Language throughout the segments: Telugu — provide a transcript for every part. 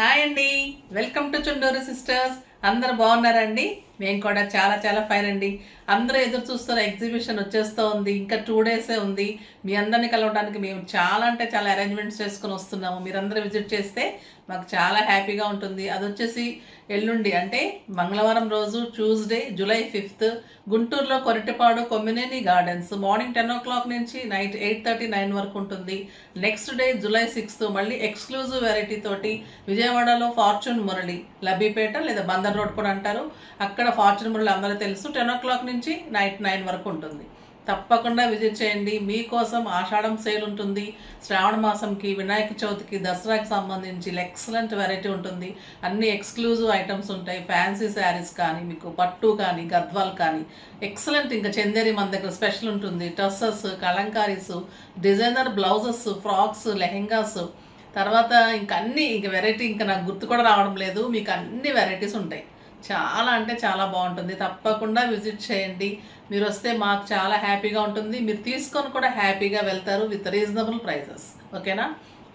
హాయ్ అండి. Welcome to Chunduru Sisters. అందరు బాగున్నారండి? మేము కూడా చాలా చాలా ఫైన్ అండి. అందరూ ఎదురు చూస్తున్న ఎగ్జిబిషన్ వచ్చేస్తూ ఉంది. ఇంకా టూ డేసే ఉంది. మీ అందరిని కలవడానికి మేము చాలా అంటే చాలా అరేంజ్మెంట్స్ చేసుకుని వస్తున్నాము. మీరందరూ విజిట్ చేస్తే మాకు చాలా హ్యాపీగా ఉంటుంది. అది వచ్చేసి ఎల్లుండి అంటే మంగళవారం రోజు ట్యూస్డే జూలై ఫిఫ్త్ గుంటూరులో Koratipadu Kommineni Gardens morning ten o'clock నుంచి నైట్ ఎయిట్ థర్టీ నైన్ వరకు ఉంటుంది. నెక్స్ట్ డే జూలై సిక్స్త్ మళ్ళీ ఎక్స్క్లూజివ్ వెరైటీ తోటి విజయవాడలో ఫార్చ్యూన్ మురళి లబ్బిపేట లేదా బందర్ రోడ్ కూడా అంటారు. అక్కడ ఫార్చ్యూన్ మురళి అందరూ తెలుసు. టెన్ ఓ క్లాక్ నుంచి నైట్ నైన్ వరకు ఉంటుంది. తప్పకుండా విజిట్ చేయండి. మీకోసం ఆషాఢం సేల్ ఉంటుంది. శ్రావణ మాసంకి వినాయక చవితికి దసరాకి సంబంధించి ఎక్సలెంట్ వెరైటీ ఉంటుంది. అన్ని ఎక్స్క్లూజివ్ ఐటమ్స్ ఉంటాయి. ఫ్యాన్సీ శారీస్ కానీ మీకు పట్టు కానీ గద్వాల్ కానీ. ఎక్సలెంట్ ఇంకా చందేరి మన దగ్గర స్పెషల్ ఉంటుంది. Tussars kalamkaris designer blouses frocks lehengas. తర్వాత ఇంకా అన్ని ఇంకా వెరైటీ ఇంకా నాకు గుర్తు కూడా రావడం లేదు. మీకు అన్ని వెరైటీస్ ఉంటాయి. చాలా అంటే చాలా బాగుంటుంది. తప్పకుండా విజిట్ చేయండి. మీరు వస్తే మాకు చాలా హ్యాపీగా ఉంటుంది. మీరు తీసుకొని కూడా హ్యాపీగా వెళ్తారు విత్ రీజనబుల్ ప్రైజెస్. ఓకేనా?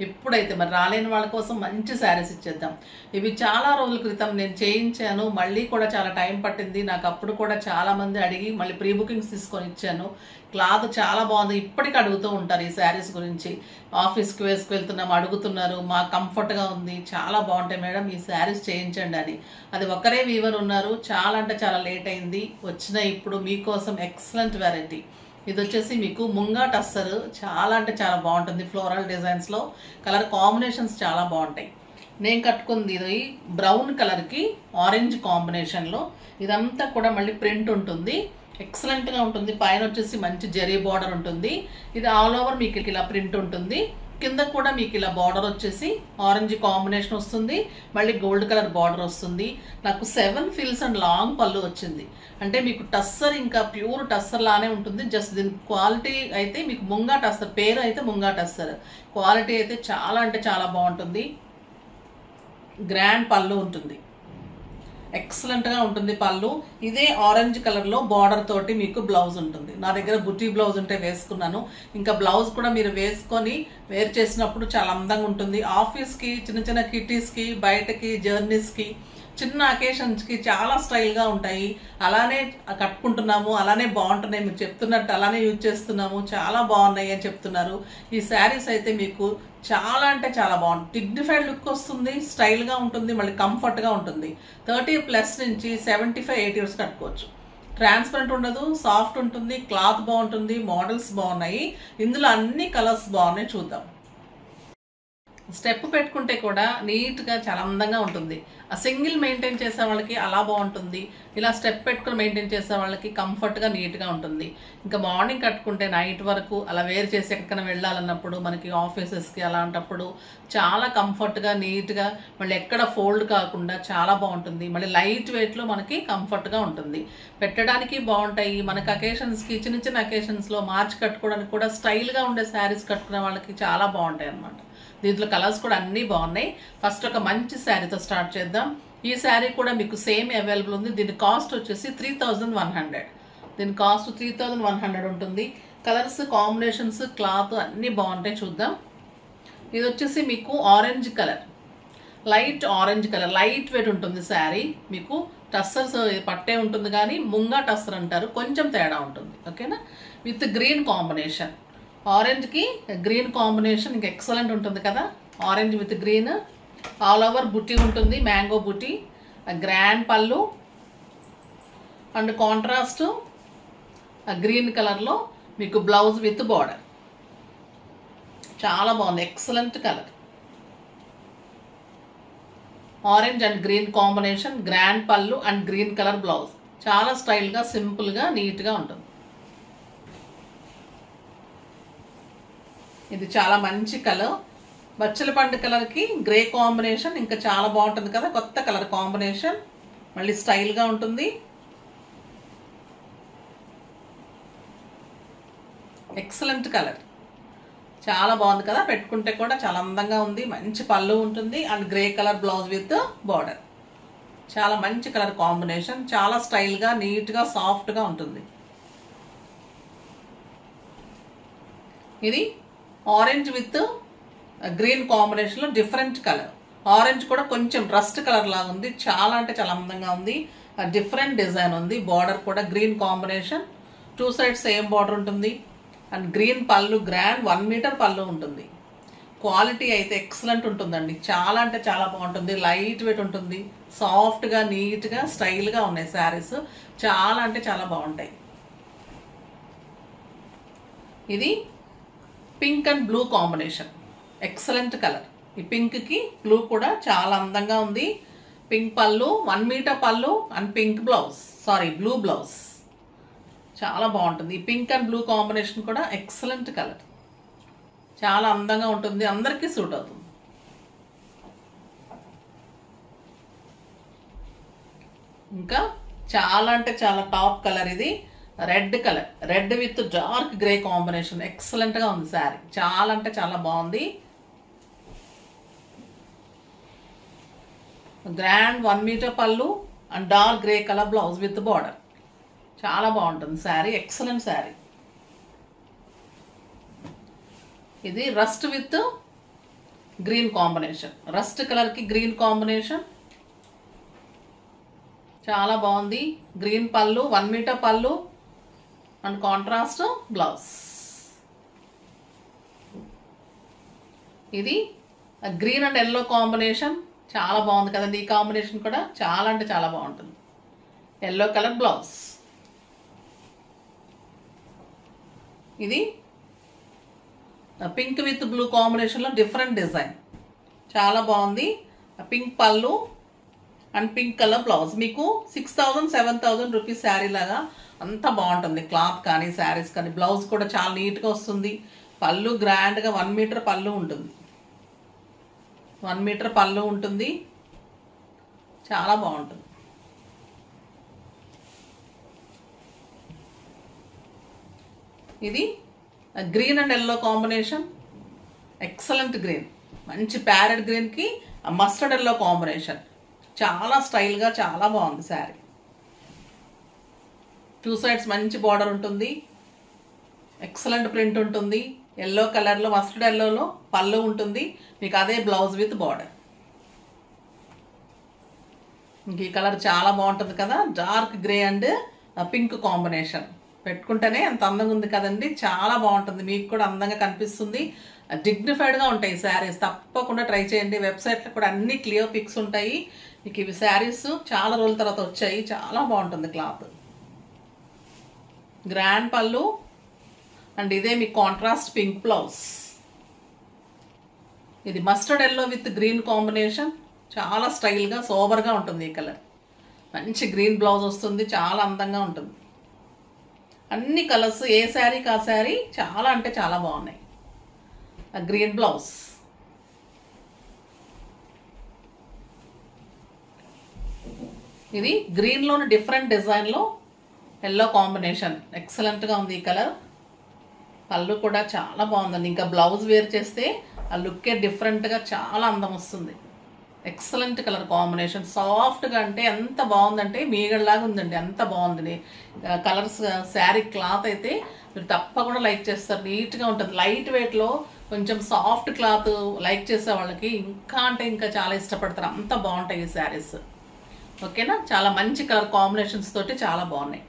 ఇప్పుడైతే మరి రాలేని వాళ్ళ కోసం మంచి శారీస్ ఇచ్చేద్దాం. ఇవి చాలా రోజుల క్రితం నేను చేయించాను. మళ్ళీ కూడా చాలా టైం పట్టింది. నాకు అప్పుడు కూడా చాలా మంది అడిగి మళ్ళీ ప్రీ బుకింగ్స్ తీసుకొని ఇచ్చాను. క్లాత్ చాలా బాగుంది. ఇప్పటికి అడుగుతూ ఉంటారు ఈ శారీస్ గురించి. ఆఫీస్కి వేసుకువెళ్తున్నాం అడుగుతున్నారు. మా కంఫర్ట్గా ఉంది. చాలా బాగుంటాయి మేడం. ఈ శారీస్ చేయించండి అని. అది ఒకరే వీవర్ ఉన్నారు. చాలా అంటే చాలా లేట్ అయింది. వచ్చిన ఇప్పుడు మీకోసం ఎక్సలెంట్ వెరైటీ ఇది వచ్చేసి మీకు ముంగా టస్సర్. చాలా అంటే చాలా బాగుంటుంది ఫ్లోరల్ డిజైన్స్లో కలర్ కాంబినేషన్స్ చాలా బాగుంటాయి. నేను కట్టుకుంది ఇది బ్రౌన్ కలర్కి ఆరెంజ్ కాంబినేషన్లో ఇదంతా కూడా మళ్ళీ ప్రింట్ ఉంటుంది. ఎక్సలెంట్గా ఉంటుంది. పైన వచ్చేసి మంచి జరీ బార్డర్ ఉంటుంది. ఇది ఆల్ ఓవర్ మీకు ఇలా ప్రింట్ ఉంటుంది. కింద కూడా మీకు ఇలా బార్డర్ వచ్చేసి ఆరెంజ్ కాంబినేషన్ వస్తుంది. మళ్ళీ గోల్డ్ కలర్ బార్డర్ వస్తుంది. నాకు సెవెన్ ఫిల్స్ అండ్ లాంగ్ పళ్ళు వచ్చింది. అంటే మీకు టస్సర్ ఇంకా ప్యూర్ టస్సర్ లానే ఉంటుంది. జస్ట్ దీని క్వాలిటీ అయితే మీకు ముంగా టస్సర్ పేరు అయితే ముంగా టస్సర్. క్వాలిటీ అయితే చాలా అంటే చాలా బాగుంటుంది. గ్రాండ్ పళ్ళు ఉంటుంది. ఎక్సలెంట్గా ఉంటుంది పళ్ళు. ఇదే ఆరెంజ్ కలర్లో బార్డర్ తోటి మీకు బ్లౌజ్ ఉంటుంది. నా దగ్గర బుటీ బ్లౌజ్ ఉంటే వేసుకున్నాను. ఇంకా బ్లౌజ్ కూడా మీరు వేసుకొని వేర్ చేసినప్పుడు చాలా అందంగా ఉంటుంది. ఆఫీస్కి చిన్న చిన్న కిటీస్కి బయటకి జర్నీస్కి చిన్న అకేషన్స్కి చాలా స్టైల్గా ఉంటాయి. అలానే కట్టుకుంటున్నాము అలానే బాగుంటున్నాయి. మీరు చెప్తున్నట్టు అలానే యూజ్ చేస్తున్నాము. చాలా బాగున్నాయి అని చెప్తున్నారు. ఈ శారీస్ అయితే మీకు చాలా అంటే చాలా బాగుంటుంది డిగ్నిఫైడ్ లుక్ వస్తుంది స్టైల్గా ఉంటుంది మళ్ళీ కంఫర్ట్గా ఉంటుంది. థర్టీ ప్లస్ నుంచి సెవెంటీ ఫైవ్ ఎయిట్ ఇయర్స్ కట్టుకోవచ్చు. ట్రాన్స్పరెంట్ ఉండదు సాఫ్ట్ ఉంటుంది క్లాత్ బాగుంటుంది మోడల్స్ బాగున్నాయి. ఇందులో అన్ని కలర్స్ బాగున్నాయి చూద్దాం. స్టెప్ పెట్టుకుంటే కూడా నీట్గా చాలా అందంగా ఉంటుంది. ఆ సింగిల్ మెయింటైన్ చేసే వాళ్ళకి అలా బాగుంటుంది. ఇలా స్టెప్ పెట్టుకుని మెయింటైన్ చేసే వాళ్ళకి కంఫర్ట్గా నీట్గా ఉంటుంది. ఇంకా మార్నింగ్ కట్టుకుంటే నైట్ వరకు అలా వేరు చేసి ఎక్కడికైనా వెళ్ళాలన్నప్పుడు మనకి ఆఫీసెస్కి అలాంటప్పుడు చాలా కంఫర్ట్గా నీట్గా మళ్ళీ ఎక్కడ ఫోల్డ్ కాకుండా చాలా బాగుంటుంది. మళ్ళీ లైట్ వెయిట్లో మనకి కంఫర్ట్గా ఉంటుంది. పెట్టడానికి బాగుంటాయి. మనకి అకేషన్స్కి చిన్న చిన్న అకేషన్స్లో మార్చి కట్టుకోవడానికి కూడా స్టైల్గా ఉండే శారీస్ కట్టుకునే వాళ్ళకి చాలా బాగుంటాయి అన్నమాట దీంట్లో కలర్స్ కూడా అన్నీ బాగున్నాయి. ఫస్ట్ ఒక మంచి శారీతో స్టార్ట్ చేద్దాం. ఈ శారీ కూడా మీకు సేమ్ అవైలబుల్ ఉంది. దీని కాస్ట్ వచ్చేసి త్రీ థౌజండ్ వన్ హండ్రెడ్. దీని cost three thousand one hundred ఉంటుంది. కలర్స్ కాంబినేషన్స్ క్లాత్ అన్నీ బాగుంటాయి చూద్దాం. ఇది వచ్చేసి మీకు orange colour light orange colour light weight ఉంటుంది శారీ. మీకు టస్సర్స్ పట్టే ఉంటుంది కానీ ముంగా టస్సర్ అంటారు. కొంచెం తేడా ఉంటుంది. ఓకేనా విత్ గ్రీన్ కాంబినేషన్ ఆరెంజ్కి గ్రీన్ కాంబినేషన్ ఇంకా ఎక్సలెంట్ ఉంటుంది కదా. Orange with green all over బుట్టి ఉంటుంది మ్యాంగో బుట్టి గ్రాండ్ పళ్ళు అండ్ కాంట్రాస్ట్ గ్రీన్ కలర్లో మీకు బ్లౌజ్ విత్ బార్డర్ చాలా బాగుంది excellent colour orange and green combination grand పళ్ళు అండ్ గ్రీన్ కలర్ బ్లౌజ్ చాలా స్టైల్గా సింపుల్గా నీట్గా ఉంటుంది. ఇది చాలా మంచి కలర్. బచ్చల పండు కలర్కి గ్రే కాంబినేషన్ ఇంకా చాలా బాగుంటుంది కదా కొత్త కలర్ కాంబినేషన్. మళ్ళీ స్టైల్గా ఉంటుంది. Excellent colour. చాలా బాగుంది కదా పెట్టుకుంటే కూడా చాలా అందంగా ఉంది మంచి పళ్ళు ఉంటుంది and grey colour blouse with border చాలా మంచి కలర్ కాంబినేషన్ చాలా స్టైల్గా నీట్గా సాఫ్ట్గా ఉంటుంది. ఇది ఆరెంజ్ విత్ గ్రీన్ కాంబినేషన్లో డిఫరెంట్ కలర్. ఆరెంజ్ కూడా కొంచెం రస్ట్ కలర్ లాగా ఉంది. చాలా అంటే చాలా అందంగా ఉంది. డిఫరెంట్ డిజైన్ ఉంది. బార్డర్ కూడా green combination. Two sides same border ఉంటుంది. అండ్ గ్రీన్ పళ్ళు గ్రాండ్ వన్ మీటర్ పళ్ళు ఉంటుంది. క్వాలిటీ అయితే ఎక్సలెంట్ ఉంటుందండి. చాలా అంటే చాలా బాగుంటుంది. లైట్ వెయిట్ ఉంటుంది. సాఫ్ట్గా నీట్గా స్టైల్గా ఉన్నాయి శారీస్. చాలా అంటే చాలా బాగుంటాయి. ఇది pink and blue combination. Excellent colour ఈ పింక్కి బ్లూ కూడా చాలా అందంగా ఉంది. పింక్ పళ్ళు వన్ మీటర్ పళ్ళు and pink blouse sari blue blouse చాలా బాగుంటుంది. ఈ పింక్ అండ్ బ్లూ కాంబినేషన్ కూడా ఎక్సలెంట్ కలర్ చాలా అందంగా ఉంటుంది. అందరికీ సూట్ అవుతుంది. ఇంకా చాలా అంటే చాలా టాప్ కలర్ ఇది. Red colour. Red with dark grey combination. ఎక్సలెంట్గా ఉంది శారీ. చాలా అంటే చాలా బాగుంది. గ్రాండ్ వన్ మీటర్ పళ్ళు and dark grey colour blouse with border. చాలా బాగుంటుంది శారీ. ఎక్సలెంట్ శారీ. ఇది rust with green combination. Rust కలర్కి గ్రీన్ కాంబినేషన్. చాలా బాగుంది. గ్రీన్ పళ్ళు వన్ మీటర్ పళ్ళు అండ్ కాంట్రాస్ట్ బ్లౌజ్ ఇది గ్రీన్ అండ్ ఎల్లో కాంబినేషన్ చాలా బాగుంది కదండి. ఈ కాంబినేషన్ కూడా చాలా అంటే చాలా బాగుంటుంది. ఎల్లో కలర్ బ్లౌజ్ ఇది పింక్ విత్ బ్లూ కాంబినేషన్లో డిఫరెంట్ డిజైన్. చాలా బాగుంది. పింక్ పళ్ళు అండ్ పింక్ కలర్ బ్లౌజ్. మీకు six thousand seven thousand rupees sari లాగా అంత బాగుంటుంది. క్లాత్ కానీ శారీస్ కానీ బ్లౌజ్ కూడా చాలా నీట్గా వస్తుంది. పళ్ళు గ్రాండ్గా వన్ మీటర్ పళ్ళు ఉంటుంది. వన్ మీటర్ పళ్ళు ఉంటుంది. చాలా బాగుంటుంది. ఇది green and yellow combination excellent green మంచి ప్యారెట్ గ్రీన్కి మస్టర్డ్ ఎల్లో కాంబినేషన్ చాలా స్టైల్గా చాలా బాగుంది శారీ. టూ సైడ్స్ మంచి బార్డర్ ఉంటుంది. ఎక్సలెంట్ ప్రింట్ ఉంటుంది. ఎల్లో కలర్లో మస్టర్డ్ ఎల్లోలో పళ్ళు ఉంటుంది. మీకు అదే బ్లౌజ్ విత్ బార్డర్ ఇంక ఈ కలర్ చాలా బాగుంటుంది కదా? Dark grey and pink combination పెట్టుకుంటేనే అంత అందంగా ఉంది కదండి? చాలా బాగుంటుంది. మీకు కూడా అందంగా కనిపిస్తుంది. Uh, డిగ్నిఫైడ్గా ఉంటాయి శారీస్. తప్పకుండా ట్రై చేయండి. వెబ్సైట్లో కూడా అన్ని క్లియర్ పిక్స్ ఉంటాయి. మీకు ఇవి శారీస్ చాలా రోజుల తర్వాత వచ్చాయి. చాలా బాగుంటుంది క్లాత్. గ్రాండ్ పళ్ళు అండ్ ఇదే మీ కాంట్రాస్ట్ పింక్ బ్లౌజ్. ఇది mustard yellow with green combination. చాలా స్టైల్గా సోబర్గా ఉంటుంది ఈ కలర్. మంచి గ్రీన్ బ్లౌజ్ వస్తుంది. చాలా అందంగా ఉంటుంది. అన్ని కలర్స్ ఏ శారీకి ఆ శారీ చాలా అంటే చాలా బాగున్నాయి. Green blouse. ఇది గ్రీన్లోని డిఫరెంట్ డిజైన్లో ఎల్లో కాంబినేషన్ ఎక్సలెంట్గా ఉంది ఈ కలర్ పళ్ళు కూడా చాలా బాగుందండి. ఇంకా బ్లౌజ్ వేర్ చేస్తే ఆ లుక్కే డిఫరెంట్గా చాలా అందం వస్తుంది. ఎక్సలెంట్ కలర్ కాంబినేషన్ సాఫ్ట్గా అంటే ఎంత బాగుందంటే మీగడలాగా ఉందండి. ఎంత బాగుంది. కలర్స్ శారీ క్లాత్ అయితే మీరు తప్పకుండా లైక్ చేస్తారు. నీట్గా ఉంటుంది. లైట్ వెయిట్లో కొంచెం సాఫ్ట్ క్లాత్ లైక్ చేసే వాళ్ళకి ఇంకా అంటే ఇంకా చాలా ఇష్టపడతారు. అంత బాగుంటాయి ఈ శారీస్ ఓకేనా? చాలా మంచి కలర్ కాంబినేషన్స్ తోటి చాలా బాగున్నాయి.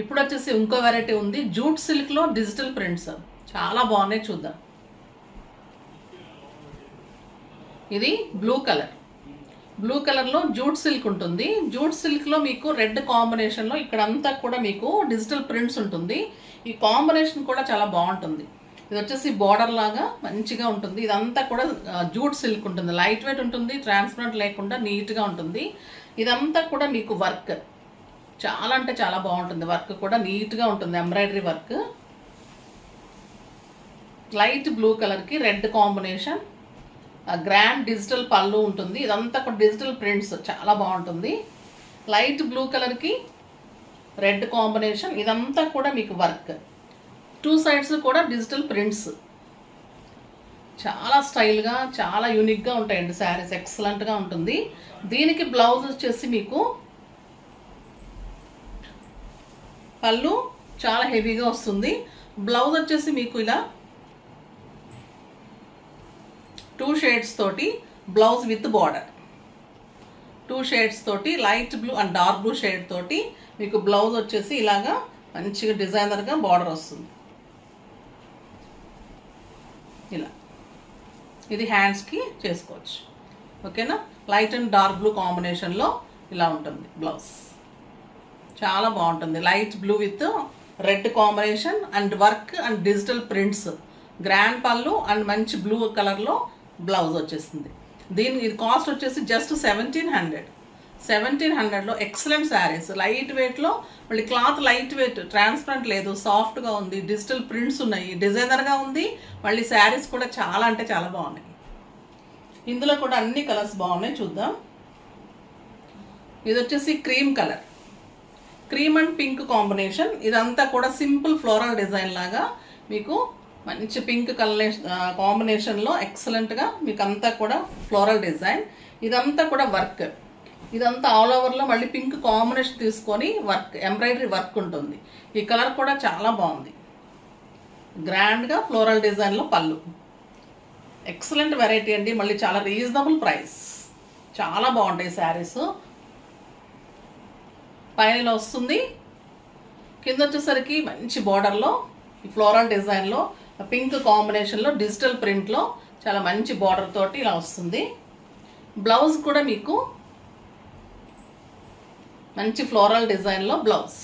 ఇప్పుడు వచ్చేసి ఇంకో వెరైటీ ఉంది. జూట్ సిల్క్లో డిజిటల్ ప్రింట్స్ చాలా బాగున్నాయి చూద్దాం. ఇది బ్లూ కలర్. బ్లూ కలర్లో జూట్ సిల్క్ ఉంటుంది. జూట్ సిల్క్లో మీకు రెడ్ కాంబినేషన్లో ఇక్కడంతా కూడా మీకు డిజిటల్ ప్రింట్స్ ఉంటుంది. ఈ కాంబినేషన్ కూడా చాలా బాగుంటుంది. ఇది వచ్చేసి బార్డర్ లాగా మంచిగా ఉంటుంది. ఇదంతా కూడా జూట్ సిల్క్ ఉంటుంది. లైట్ వెయిట్ ఉంటుంది. ట్రాన్స్పరెంట్ లేకుండా నీట్గా ఉంటుంది. ఇదంతా కూడా మీకు వర్క్. చాలా అంటే చాలా బాగుంటుంది. వర్క్ కూడా నీట్గా ఉంటుంది. Embroidery work. లైట్ బ్లూ కలర్కి రెడ్ కాంబినేషన్. గ్రాండ్ డిజిటల్ పళ్ళు ఉంటుంది. ఇదంతా కూడా డిజిటల్ ప్రింట్స్. చాలా బాగుంటుంది. లైట్ బ్లూ కలర్కి రెడ్ కాంబినేషన్. ఇదంతా కూడా మీకు వర్క్. టూ సైడ్స్ కూడా డిజిటల్ ప్రింట్స్. చాలా స్టైల్గా చాలా యూనిక్గా ఉంటాయండి శారీస్ ఎక్సలెంట్గా ఉంటుంది. దీనికి బ్లౌజ్ వచ్చేసి మీకు పళ్ళు చాలా హెవీగా వస్తుంది. బ్లౌజ్ వచ్చేసి మీకు ఇలా టూ షేడ్స్ తోటి blouse with border two shades తోటి light blue and dark blue shade తోటి మీకు బ్లౌజ్ వచ్చేసి ఇలాగా మంచిగా డిజైనర్గా బార్డర్ వస్తుంది. ఇలా. ఇది హ్యాండ్స్కి చేసుకోవచ్చు. ఓకేనా? లైట్ అండ్ డార్క్ బ్లూ కాంబినేషన్లో ఇలా ఉంటుంది బ్లౌజ్ చాలా బాగుంటుంది. Light blue with red combination and work and digital prints grand పళ్ళు అండ్ మంచి బ్లూ కలర్లో బ్లౌజ్ వచ్చేసింది. దీని ఇది కాస్ట్ వచ్చేసి జస్ట్ సెవెంటీన్ హండ్రెడ్ సెవెంటీన్ హండ్రెడ్లో ఎక్సలెంట్ శారీస్ లైట్ వెయిట్లో మళ్ళీ క్లాత్ లైట్ వెయిట్ ట్రాన్స్పరెంట్ లేదు సాఫ్ట్గా ఉంది డిజిటల్ ప్రింట్స్ ఉన్నాయి డిజైనర్గా ఉంది. మళ్ళీ శారీస్ కూడా చాలా అంటే చాలా బాగున్నాయి. ఇందులో కూడా అన్ని కలర్స్ బాగున్నాయి చూద్దాం. ఇది వచ్చేసి cream colour cream and pink combination ఇదంతా కూడా సింపుల్ ఫ్లోరల్ డిజైన్ లాగా మీకు మంచి పింక్ కలనేషన్ కాంబినేషన్లో ఎక్సలెంట్గా మీకు అంతా కూడా ఫ్లోరల్ డిజైన్ ఇదంతా కూడా వర్క్ ఇదంతా ఆల్ ఓవర్లో మళ్ళీ పింక్ కాంబినేషన్ తీసుకొని వర్క్ ఎంబ్రాయిడరీ వర్క్ ఉంటుంది. ఈ కలర్ కూడా చాలా బాగుంది. గ్రాండ్గా ఫ్లోరల్ డిజైన్లో పళ్ళు. ఎక్సలెంట్ వెరైటీ అండి. మళ్ళీ చాలా రీజనబుల్ ప్రైస్ చాలా బాగుంటాయి శారీస్ పైన వస్తుంది. కింద వచ్చేసరికి మంచి బార్డర్లో ఈ ఫ్లోరల్ డిజైన్లో పింక్ కాంబినేషన్లో డిజిటల్ ప్రింట్లో చాలా మంచి బార్డర్ తోటి ఇలా వస్తుంది. బ్లౌజ్ కూడా మీకు మంచి ఫ్లోరల్ డిజైన్లో బ్లౌజ్.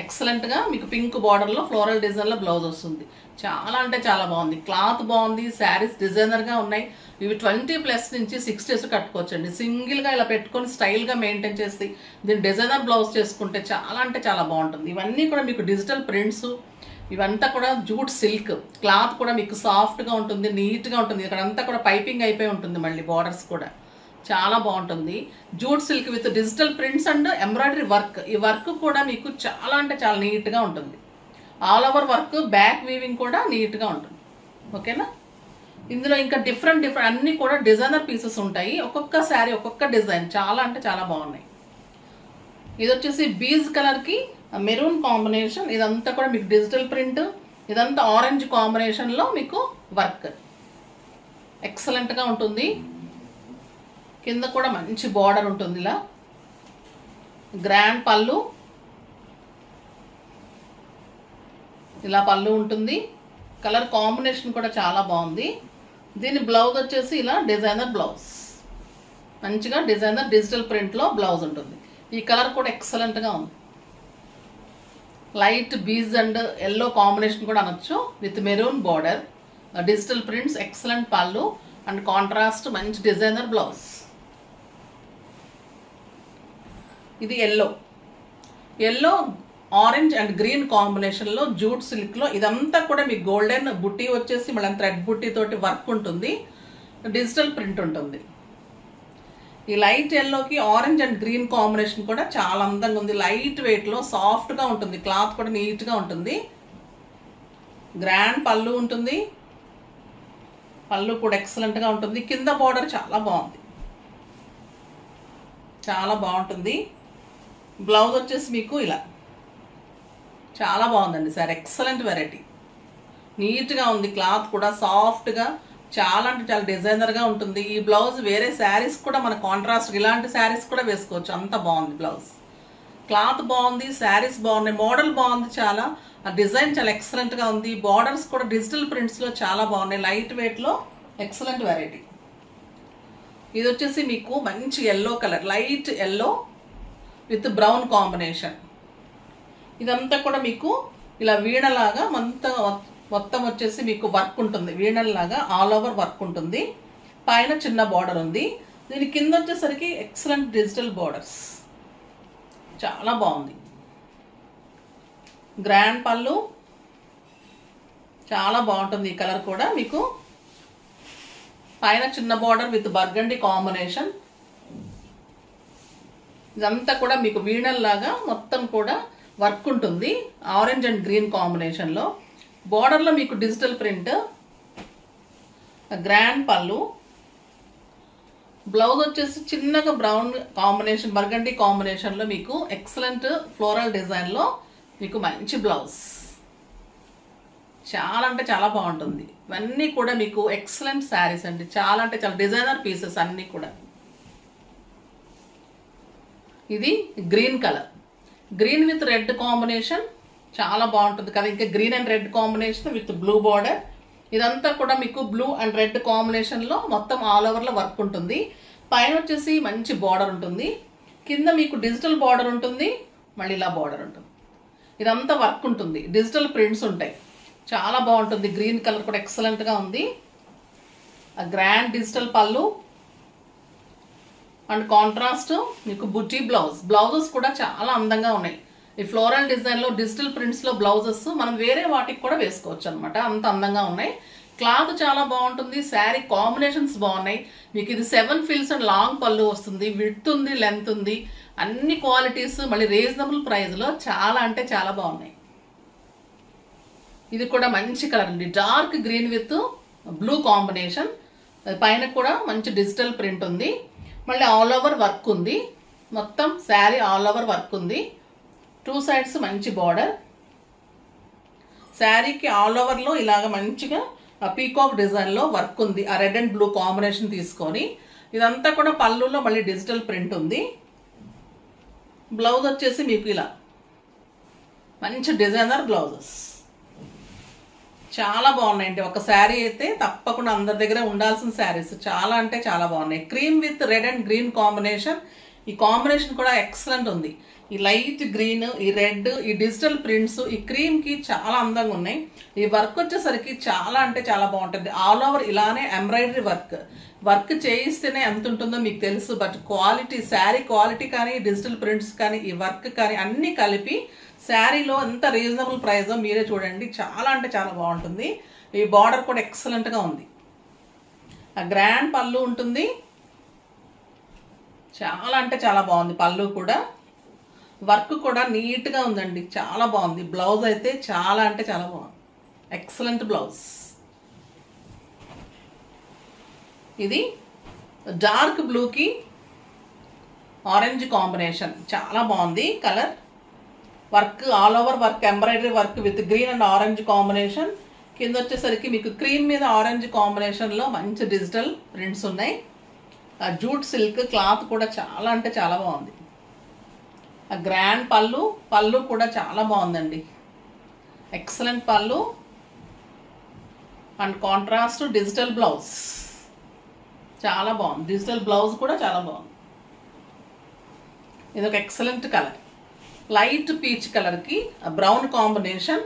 ఎక్సలెంట్గా మీకు పింక్ బార్డర్లో ఫ్లోరల్ డిజైన్లో బ్లౌజ్ వస్తుంది. చాలా అంటే చాలా బాగుంది. క్లాత్ బాగుంది శారీస్ డిజైనర్గా ఉన్నాయి. ఇవి ట్వంటీ ప్లస్ నుంచి సిక్స్ డేస్ కట్టుకోవచ్చండి. సింగిల్గా ఇలా పెట్టుకొని స్టైల్గా మెయింటైన్ చేసి దీన్ని డిజైనర్ బ్లౌజ్ చేసుకుంటే చాలా అంటే చాలా బాగుంటుంది. ఇవన్నీ కూడా మీకు డిజిటల్ ప్రింట్స్ ఇవంతా కూడా జూట్ సిల్క్. క్లాత్ కూడా మీకు సాఫ్ట్గా ఉంటుంది నీట్గా ఉంటుంది. ఇక్కడంతా కూడా పైపింగ్ అయిపోయి ఉంటుంది మళ్ళీ బార్డర్స్ కూడా. చాలా బాగుంటుంది. Jute silk with digital prints and embroidery work. ఈ వర్క్ కూడా మీకు చాలా అంటే చాలా నీట్గా ఉంటుంది. All over work back weaving కూడా నీట్గా ఉంటుంది. ఓకేనా? ఇందులో ఇంకా డిఫరెంట్ డిఫరెంట్ అన్నీ కూడా డిజైనర్ పీసెస్ ఉంటాయి. ఒక్కొక్క శారీ ఒక్కొక్క డిజైన్ చాలా అంటే చాలా బాగున్నాయి. ఇది వచ్చేసి బీజ్ కలర్కి మెరూన్ కాంబినేషన్. ఇదంతా కూడా మీకు డిజిటల్ ప్రింట్ ఇదంతా ఆరెంజ్ కాంబినేషన్లో మీకు వర్క్. ఎక్సలెంట్గా ఉంటుంది. కింద కూడా మంచి బార్డర్ ఉంటుంది ఇలా గ్రాండ్ పళ్ళు. ఇలా పళ్ళు ఉంటుంది. కలర్ కాంబినేషన్ కూడా చాలా బాగుంది. దీని బ్లౌజ్ వచ్చేసి ఇలా డిజైనర్ బ్లౌజ్. మంచిగా డిజైనర్ డిజిటల్ ప్రింట్లో బ్లౌజ్ ఉంటుంది. ఈ కలర్ కూడా ఎక్సలెంట్గా ఉంది. Light beige and yellow combination కూడా అనొచ్చు with maroon border. Digital prints excellent పళ్ళు అండ్ కాంట్రాస్ట్ మంచి డిజైనర్ బ్లౌజ్. ఇది yellow yellow orange and green కాంబినేషన్లో జూట్ సిల్క్లో ఇదంతా కూడా మీకు గోల్డెన్ బుట్టి వచ్చేసి మళ్ళీ థ్రెడ్ బుట్టితోటి వర్క్ ఉంటుంది. డిజిటల్ ప్రింట్ ఉంటుంది. ఈ లైట్ ఎల్లోకి ఆరెంజ్ అండ్ గ్రీన్ కాంబినేషన్ కూడా చాలా అందంగా ఉంది. లైట్ వెయిట్లో సాఫ్ట్గా ఉంటుంది. క్లాత్ కూడా నీట్గా ఉంటుంది. గ్రాండ్ పళ్ళు ఉంటుంది. పళ్ళు కూడా ఎక్సలెంట్గా ఉంటుంది. కింద బార్డర్ చాలా బాగుంది. చాలా బాగుంటుంది. బ్లౌజ్ వచ్చేసి మీకు ఇలా. చాలా బాగుందండి సార్ ఎక్సలెంట్ వెరైటీ నీట్గా ఉంది క్లాత్ కూడా సాఫ్ట్గా చాలా అంటే చాలా డిజైనర్గా ఉంటుంది. ఈ బ్లౌజ్ వేరే శారీస్ కూడా మన కాంట్రాస్ట్ ఇలాంటి శారీస్ కూడా వేసుకోవచ్చు. అంత బాగుంది బ్లౌజ్. క్లాత్ బాగుంది శారీస్ బాగున్నాయి మోడల్ బాగుంది చాలా. ఆ డిజైన్ చాలా ఎక్సలెంట్గా ఉంది. బార్డర్స్ కూడా డిజిటల్ ప్రింట్స్లో చాలా బాగున్నాయి. లైట్ వెయిట్లో ఎక్సలెంట్ వెరైటీ ఇది వచ్చేసి మీకు మంచి yellow colour light yellow with brown combination. ఇదంతా కూడా మీకు ఇలా వీణలాగా మొత్తం మొత్తం వచ్చేసి మీకు వర్క్ ఉంటుంది. వీణల్లాగా ఆల్ ఓవర్ వర్క్ ఉంటుంది. పైన చిన్న బార్డర్ ఉంది. దీని కింద వచ్చేసరికి ఎక్సలెంట్ డిజిటల్ బార్డర్స్. చాలా బాగుంది. గ్రాండ్ పళ్ళు. చాలా బాగుంటుంది ఈ కలర్ కూడా మీకు. పైన చిన్న బార్డర్ విత్ బర్గండి కాంబినేషన్. ఇదంతా కూడా మీకు వీణల్లాగా మొత్తం కూడా వర్క్ ఉంటుంది. ఆరెంజ్ అండ్ గ్రీన్ కాంబినేషన్లో బార్డర్లో మీకు డిజిటల్ ప్రింట్ గ్రాండ్ పళ్ళు. బ్లౌజ్ వచ్చేసి చిన్నగా బ్రౌన్ కాంబినేషన్ బర్గండి కాంబినేషన్లో మీకు ఎక్సలెంట్ ఫ్లోరల్ డిజైన్లో మీకు మంచి బ్లౌజ్ చాలా అంటే చాలా బాగుంటుంది. ఇవన్నీ కూడా మీకు ఎక్సలెంట్ శారీస్ అండి. చాలా అంటే చాలా డిజైనర్ పీసెస్ అన్నీ కూడా. ఇది green colour. Green with red combination చాలా బాగుంటుంది కదా. ఇంకా green and red combination with blue border. ఇదంతా కూడా మీకు బ్లూ అండ్ రెడ్ కాంబినేషన్లో మొత్తం ఆల్ ఓవర్లో వర్క్ ఉంటుంది. పైన వచ్చేసి మంచి బార్డర్ ఉంటుంది. కింద మీకు డిజిటల్ బార్డర్ ఉంటుంది. మళ్ళీ ఇలా బార్డర్ ఉంటుంది. ఇదంతా వర్క్ ఉంటుంది. డిజిటల్ ప్రింట్స్ ఉంటాయి. చాలా బాగుంటుంది. గ్రీన్ కలర్ కూడా ఎక్సలెంట్గా ఉంది. గ్రాండ్ డిజిటల్ పళ్ళు అండ్ కాంట్రాస్ట్ మీకు బుటీ బ్లౌజ్. బ్లౌజెస్ కూడా చాలా అందంగా ఉన్నాయి. ఈ ఫ్లోరల్ డిజైన్లో డిజిటల్ ప్రింట్స్లో బ్లౌజెస్ మనం వేరే వాటికి కూడా వేసుకోవచ్చు అనమాట అంత అందంగా ఉన్నాయి. క్లాత్ చాలా బాగుంటుంది. శారీ కాంబినేషన్స్ బాగున్నాయి. మీకు ఇది సెవెన్ ఫిల్స్ అండ్ లాంగ్ పళ్ళు వస్తుంది. విడ్త్ ఉంది లెంత్ ఉంది. అన్ని క్వాలిటీస్ మళ్ళీ రీజనబుల్ ప్రైస్లో చాలా అంటే చాలా బాగున్నాయి. ఇది కూడా మంచి కలర్ అండి. Dark green with blue combination పైన కూడా మంచి డిజిటల్ ప్రింట్ ఉంది. మళ్ళీ ఆల్ ఓవర్ వర్క్ ఉంది. మొత్తం శారీ ఆల్ ఓవర్ వర్క్ ఉంది. టూ సైడ్స్ మంచి బార్డర్ శారీకి ఆల్ ఓవర్లో ఇలాగ మంచిగా పీకాక్ డిజైన్లో వర్క్ ఉంది. ఆ రెడ్ అండ్ బ్లూ కాంబినేషన్ తీసుకొని. ఇదంతా కూడా పళ్ళులో మళ్ళీ డిజిటల్ ప్రింట్ ఉంది. బ్లౌజ్ వచ్చేసి మీకు ఇలా. మంచి డిజైనర్ బ్లౌజెస్ చాలా బాగున్నాయండి. ఒక శారీ అయితే తప్పకుండా అందరి దగ్గర ఉండాల్సిన శారీస్. చాలా అంటే చాలా బాగున్నాయి. Cream with red and green combination ఈ కాంబినేషన్ కూడా ఎక్సలెంట్ ఉంది. ఈ లైట్ గ్రీన్ ఈ రెడ్ ఈ డిజిటల్ ప్రింట్స్ ఈ క్రీమ్కి చాలా అందంగా ఉన్నాయి. ఈ వర్క్ వచ్చేసరికి చాలా అంటే చాలా బాగుంటుంది. ఆల్ ఓవర్ ఇలానే ఎంబ్రాయిడరీ వర్క్ వర్క్ చేయిస్తేనే ఎంత ఉంటుందో మీకు తెలుసు. బట్ క్వాలిటీ శారీ క్వాలిటీ కానీ డిజిటల్ ప్రింట్స్ కానీ ఈ వర్క్ కానీ అన్నీ కలిపి శారీలో ఎంత రీజనబుల్ ప్రైస్ మీరే చూడండి. చాలా అంటే చాలా బాగుంటుంది. ఈ బార్డర్ కూడా ఎక్సలెంట్గా ఉంది. ఆ గ్రాండ్ పళ్ళు ఉంటుంది. చాలా అంటే చాలా బాగుంది పళ్ళు కూడా. వర్క్ కూడా నీట్గా ఉందండి. చాలా బాగుంది. బ్లౌజ్ అయితే చాలా అంటే చాలా బాగుంది. Excellent blouse. ఇది డార్క్ బ్లూకి ఆరెంజ్ కాంబినేషన్. చాలా బాగుంది colour. Work all over work embroidery work with green and orange combination కింద వచ్చేసరికి మీకు క్రీమ్ మీద ఆరెంజ్ కాంబినేషన్లో మంచి డిజిటల్ ప్రింట్స్ ఉన్నాయి. ఆ జూట్ సిల్క్ క్లాత్ కూడా చాలా అంటే చాలా బాగుంది. ఆ గ్రాండ్ పళ్ళు పళ్ళు కూడా చాలా బాగుందండి. ఎక్సలెంట్ పళ్ళు. అండ్ కాంట్రాస్ట్ డిజిటల్ బ్లౌజ్ చాలా బాగుంది. డిజిటల్ బ్లౌజ్ కూడా చాలా బాగుంది. ఇది ఒక ఎక్సలెంట్ కలర్ లైట్ పీచ్ కలర్కి బ్రౌన్ కాంబినేషన్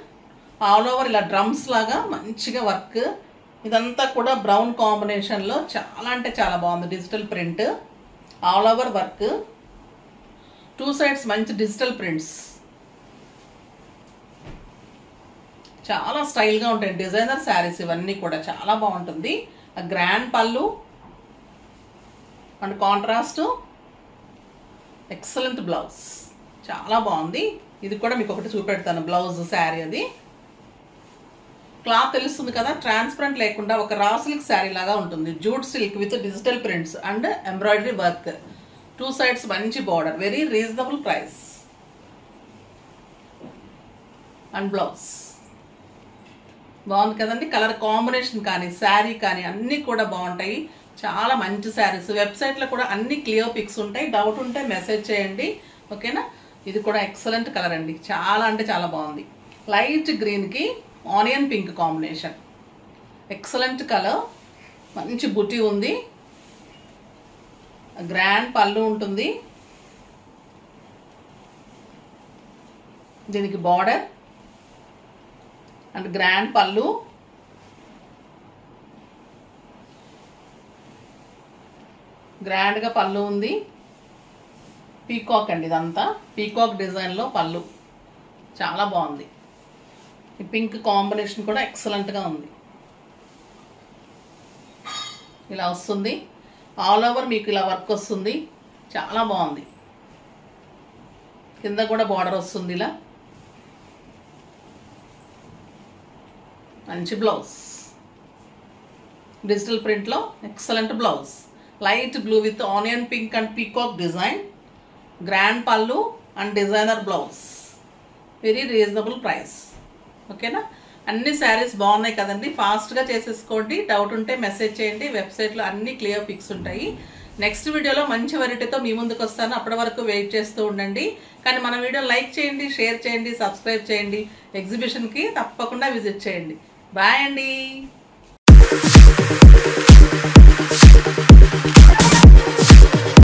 ఆల్ ఓవర్ ఇలా డ్రమ్స్ లాగా మంచిగా వర్క్. ఇదంతా కూడా బ్రౌన్ కాంబినేషన్లో చాలా అంటే చాలా బాగుంది. Digital print all over work. Two sides మంచి డిజిటల్ ప్రింట్స్. చాలా స్టైల్గా ఉంటాయి. డిజైనర్ శారీస్ ఇవన్నీ కూడా చాలా బాగుంటుంది. ఆ గ్రాండ్ పళ్ళు అండ్ కాంట్రాస్ట్. Excellent blouse. చాలా బాగుంది. ఇది కూడా మీకు ఒకటి చూపెడతాను బ్లౌజ్ శారీ అది. క్లాత్ తెలుస్తుంది కదా ట్రాన్స్పరెంట్ లేకుండా ఒక రా సిల్క్ శారీ లాగా ఉంటుంది. Jute silk with digital prints and embroidery work. Two sides మంచి border very reasonable price. And blouse. బాగుంది కదండి కలర్ కాంబినేషన్ కానీ శారీ కానీ అన్నీ కూడా బాగుంటాయి. చాలా మంచి శారీస్. వెబ్సైట్లో కూడా అన్ని క్లియర్ పిక్స్ ఉంటాయి. డౌట్ ఉంటే మెసేజ్ చేయండి. ఓకేనా? ఇది కూడా ఎక్సలెంట్ కలర్ అండి. చాలా అంటే చాలా బాగుంది. లైట్ గ్రీన్కి onion pink combination excellent colour మంచి బుటీ ఉంది. గ్రాండ్ పళ్ళు ఉంటుంది. దీనికి బార్డర్ అండ్ గ్రాండ్ పళ్ళు. గ్రాండ్గా పళ్ళు ఉంది. పీకాక్ అండి ఇదంతా. పీకాక్ డిజైన్లో పళ్ళు. చాలా బాగుంది. ఈ పింక్ కాంబినేషన్ కూడా ఎక్సలెంట్గా ఉంది. ఇలా వస్తుంది. ఆల్ ఓవర్ మీకు ఇలా వర్క్ వస్తుంది. చాలా బాగుంది. కింద కూడా బార్డర్ వస్తుంది ఇలా. మంచి బ్లౌజ్. డిజిటల్ ప్రింట్లో excellent blouse. Light blue with onion pink and peacock design. Grand పళ్ళు and designer blouse. Very reasonable price. ఓకేనా? అన్ని శారీస్ బాగున్నాయి కదండి. ఫాస్ట్గా చేసేసుకోండి. డౌట్ ఉంటే మెసేజ్ చేయండి. వెబ్సైట్లో అన్ని క్లియర్ పిక్స్ ఉంటాయి. నెక్స్ట్ వీడియోలో మంచి వెరైటీతో మీ ముందుకు వస్తాను. అప్పటి వరకు వెయిట్ చేస్తూ ఉండండి. కానీ మన వీడియో లైక్ చేయండి షేర్ చేయండి సబ్స్క్రైబ్ చేయండి. ఎగ్జిబిషన్కి తప్పకుండా విజిట్ చేయండి. బాయ్ అండి.